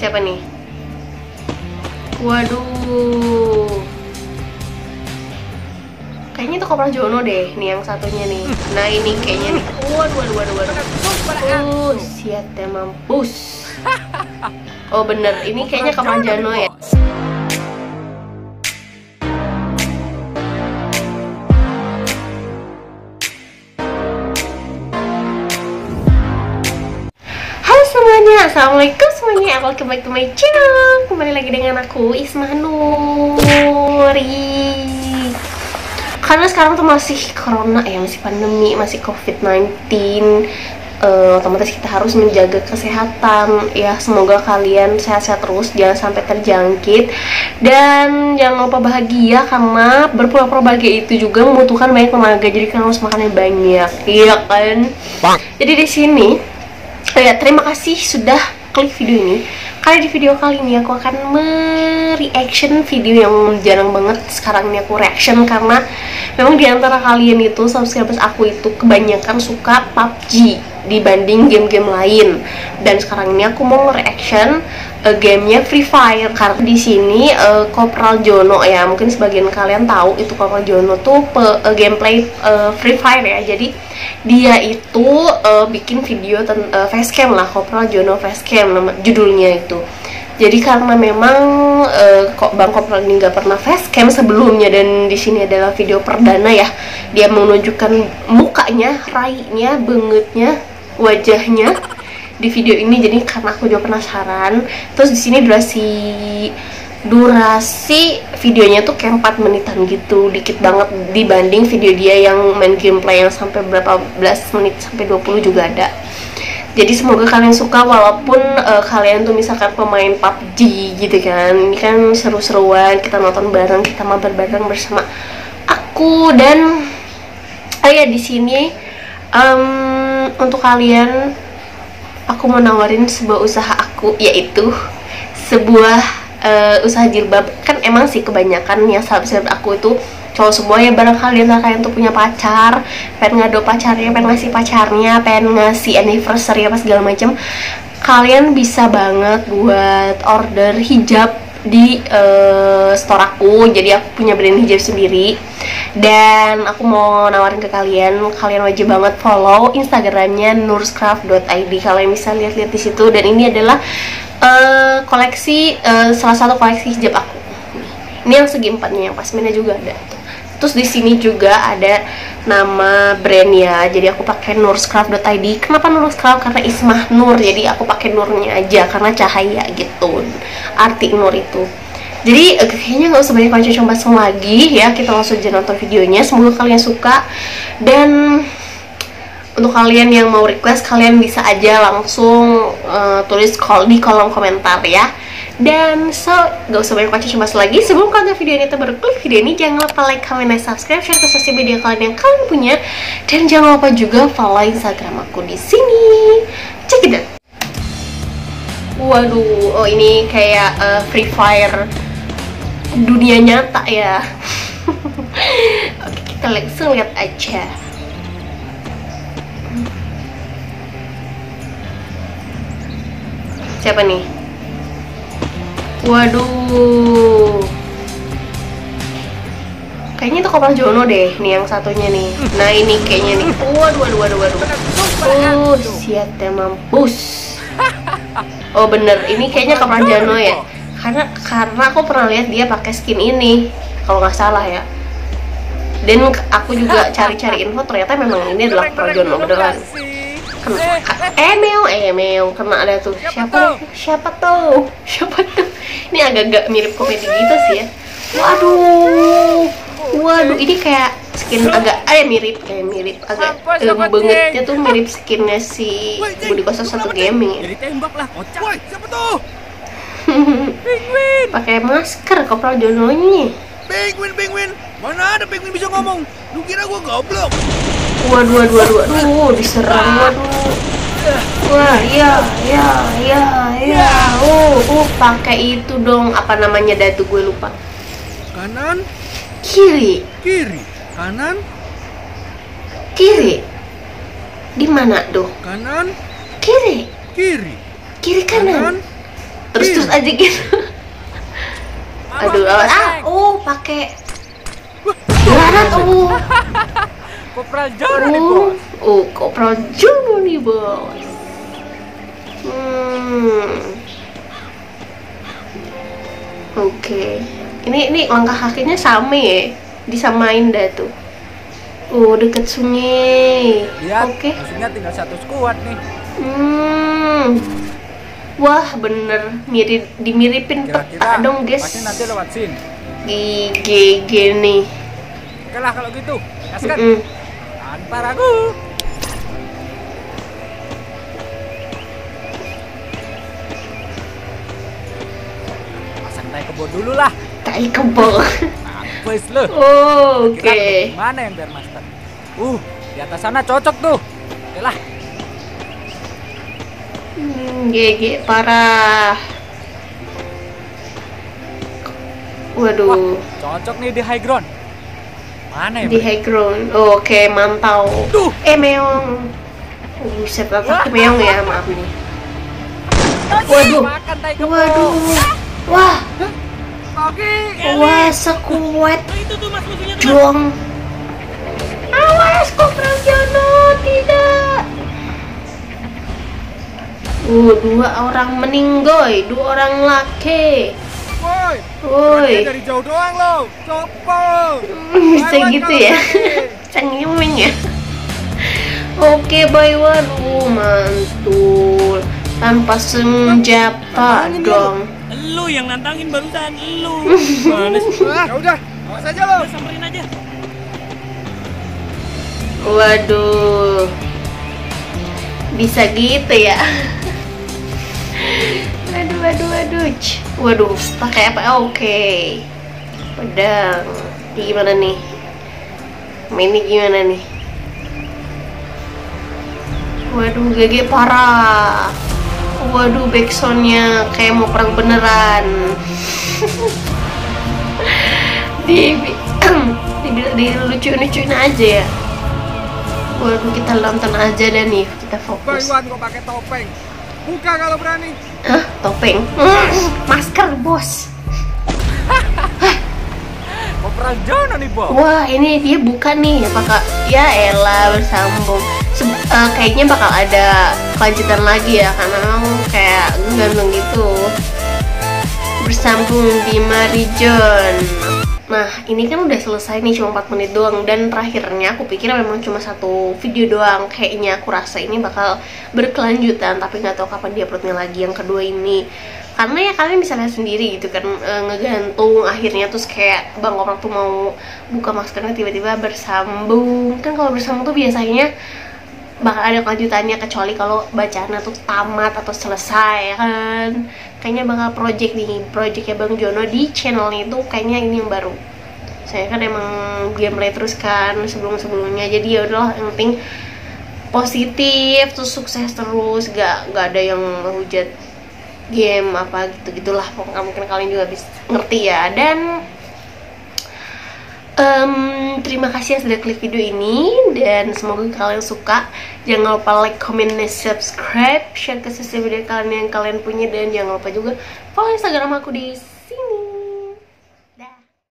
Siapa nih? Waduh. Kayaknya itu Kopral Jono deh, nih yang satunya nih. Nah ini kayaknya nih. Waduh, waduh, waduh, waduh. Oh, siate mampus. Oh bener, ini kayaknya Kopral Jono ya. Welcome back to my channel. Kembali lagi dengan aku, Isma Nuri. Karena sekarang tuh masih corona ya, masih pandemi, masih covid-19 eh, Otomatis kita harus menjaga kesehatan Ya. Semoga kalian sehat-sehat terus, jangan sampai terjangkit. Dan jangan lupa bahagia karena berpura-pura bahagia itu juga membutuhkan banyak tenaga Jadi kalian harus makan yang banyak, iya kan? Jadi di sini Oh ya, terima kasih sudah klik video ini Karena di video kali ini aku akan mereaction video yang jarang banget. Sekarang ini aku reaction Karena memang di antara kalian itu, subscribers aku itu kebanyakan suka PUBG dibanding game-game lain. Dan sekarang ini aku mau reaction uh, gamenya Free Fire. Karena di sini uh, Kopral Jono ya, mungkin sebagian kalian tahu itu Kopral Jono tuh pe- uh, gameplay uh, Free Fire ya. Jadi dia itu uh, bikin video ten- uh, facecam lah Kopral Jono facecam nama judulnya itu. Jadi karena memang uh, Bang Kopral ini nggak pernah facecam sebelumnya dan di sini adalah video perdana ya dia menunjukkan mukanya, rainya, bengetnya, wajahnya di video ini jadi karena aku juga penasaran. Terus di sini durasi durasi videonya tuh kayak 4 menitan gitu dikit banget dibanding video dia yang main gameplay yang sampai berapa belas menit sampai 20 juga ada. Jadi semoga kalian suka walaupun eh, kalian tuh misalkan pemain PUBG gitu kan. Ini kan seru-seruan kita nonton bareng kita mabar bareng bersama aku dan oh ya di sini em, untuk kalian aku mau nawarin sebuah usaha aku yaitu sebuah eh, usaha jilbab. Kan emang sih kebanyakan ya sahabat-sahabat aku itu cowok semua ya barangkali antara kalian tuh punya pacar pengen ngado pacarnya pengen ngasih pacarnya pengen ngasih anniversary apa segala macam kalian bisa banget buat order hijab di eh, store aku. Jadi aku punya brand hijab sendiri dan aku mau nawarin ke kalian kalian wajib banget follow instagramnya nurscraft.id kalian bisa lihat-lihat di situ. Dan ini adalah eh, koleksi eh, salah satu koleksi hijab aku. Ini yang segi empatnya yang pasminnya juga ada. Terus di sini juga ada nama brandnya. Jadi aku pakai nurscraft.id kenapa nurscraft? Karena Ismah Nur. Jadi aku pakai nurnya aja karena cahaya gitu. Arti nur itu jadi eh, kayaknya nggak usah banyak macam bahas lagi ya. Kita langsung aja nonton videonya. Semoga kalian suka. Dan untuk kalian yang mau request kalian bisa aja langsung eh, tulis kol di kolom komentar ya. Dan so gak usah banyak baca bahas lagi. Sebelum kalian video ini baru klik video ini jangan lupa like, comment, dan subscribe. Share ke sosial media kalian yang kalian punya. Dan jangan lupa juga follow instagram aku di sini. Check it out. Waduh oh ini kayak eh, free fire dunia nyata ya. Oke kita langsung lihat aja. Siapa nih? Waduh. Kayaknya itu Kopral Jono deh nih yang satunya nih. Nah ini kayaknya nih. Waduh waduh waduh waduh. Oh siate mampus. Oh bener. Ini kayaknya Kopral Jono ya karena karena aku pernah lihat dia pakai skin ini kalau nggak salah ya. Dan aku juga cari-cari info ternyata memang ini adalah Kopral Jono beneran kena eh meow eh. Meow kena ada tuh. Siapa siapa tuh? siapa tuh? Ini agak-agak mirip komedi gitu sih ya. waduh. Waduh ini kayak skin agak eh mirip kayak mirip. Agak siapa, bangetnya tuh mirip skinnya si Budi Koso satu gaming. ya Jadi tembak lah, kocak. Woi, siapa tuh? Penguin. pakai masker kopral jononya Penguin, penguin. Mana ada penguin bisa ngomong? Lu kira gua goblok? waduh waduh waduh waduh diserang. Waduh. Wah iya iya iya iya. Oh oh pakai itu dong. Apa namanya? Datu gue lupa. Kanan, kiri. Kiri. Kanan, kiri. Di mana tuh kanan, kiri. Kiri. kiri kanan terus Kiri. aja gitu. Aduh ah oh pakai granat oh. Kopral Jono nih oh bos. oh kopral Jono nih bos. Hmm. Oke. Ini ini langkah kakinya sama ya? Disamain dah tuh. Oh deket sungai. Lihat, oke. musuhnya tinggal satu skuad nih. Hmm. Wah, bener mirip dimiripin peta Kira-kira dong, guys. pasti nanti lewat sini. GG nih. Oke lah kalau gitu. Gaskan. Mm-mm. Tanpa ragu. Pasang tai kebo dulu lah. Tai kebo. Mampus lu. Oh, Oke. Kira Mana yang biar master? Uh, di atas sana cocok tuh. Oke lah. Hmm, GG parah. Waduh, Cocok nih di high ground. Mana ya? di high ground. Oh, Oke, mantau. Tuh. Eh, meong. Oh, Buset, kaki meong ya, maaf nih. Waduh. Makan tai kebo. Waduh. Wah, wah sekuat tuh. Jong. Uh, dua orang meninggoy, dua orang laki. Woi. Woi, Dari jauh doang lo. Copo. bisa gitu ya? Cengimeng ya? Oke, boy, waduh, mantul. Tanpa senjata dong. Lu yang nantangin barusan, lu. Mana sih? Ya udah, awas aja lo. Samperin aja. Waduh, bisa gitu ya? Waduh, waduh, waduh, waduh, pakai apa? Oke, pedang. Ini gimana nih? Mainnya gimana nih? Waduh, GG parah. Waduh, backsoundnya kayak mau perang beneran. di di, di lucu-lucuin aja ya. Waduh, kita nonton aja deh nih, kita fokus. Kok pakai topeng. Buka kalau berani. Hah? Topeng? Masker, bos. Jono nih, Bob. Wah, ini dia buka nih, apakah ya elah bersambung. Se- eh, kayaknya bakal ada kelanjutan lagi ya, karena memang kayak gantung gitu. Bersambung di Marijon. Nah, ini kan udah selesai nih cuma 4 menit doang dan terakhirnya aku pikir memang cuma satu video doang. Kayaknya aku rasa ini bakal berkelanjutan, tapi nggak tahu kapan dia uploadnya lagi yang kedua ini. Karena ya kalian bisa lihat sendiri gitu kan e, ngegantung akhirnya terus kayak bang orang tuh mau buka maskernya tiba-tiba bersambung. Kan kalau bersambung tuh biasanya bakal ada kelanjutannya kecuali kalau bacaannya tuh tamat atau selesai ya kan? Kayaknya bakal project nih projectnya Bang Jono di channelnya itu kayaknya ini yang baru. Saya kan emang gameplay terus kan sebelum-sebelumnya. Jadi ya udahlah yang penting positif terus sukses terus gak gak ada yang menghujat game apa gitu gitulah pokoknya mungkin kalian juga bisa ngerti ya. Dan Em, terima kasih yang sudah klik video ini dan semoga kalian suka. Jangan lupa like, comment, dan subscribe, share ke sosial media kalian yang kalian punya dan jangan lupa juga follow Instagram aku di